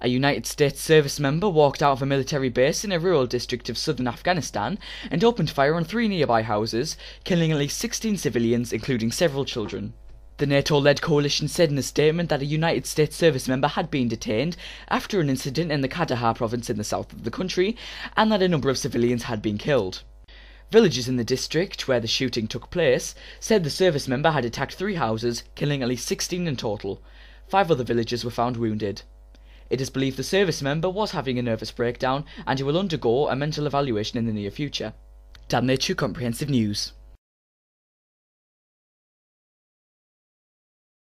A United States service member walked out of a military base in a rural district of southern Afghanistan and opened fire on three nearby houses, killing at least 16 civilians, including several children. The NATO led coalition said in a statement that a United States service member had been detained after an incident in the Kandahar province in the south of the country, and that a number of civilians had been killed. Villagers in the district where the shooting took place said the service member had attacked three houses, killing at least 16 in total. Five other villagers were found wounded. It is believed the service member was having a nervous breakdown and he will undergo a mental evaluation in the near future. Dan Comprehensive News